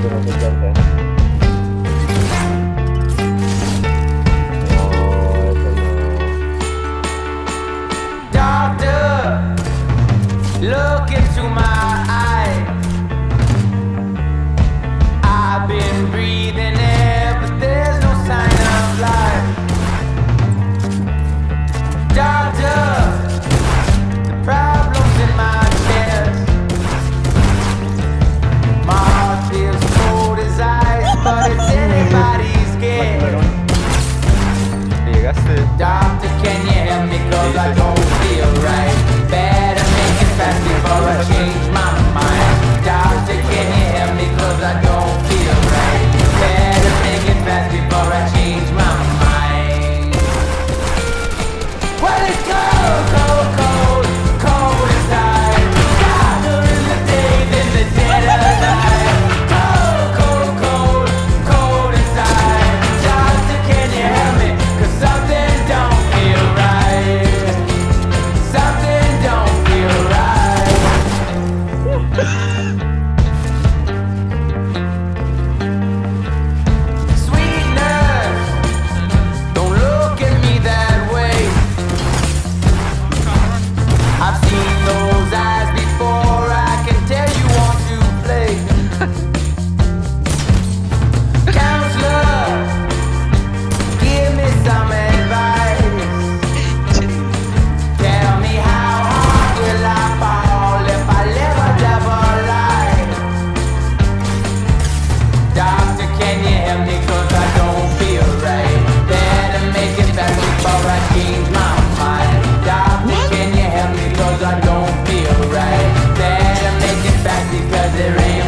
这个是姜片 very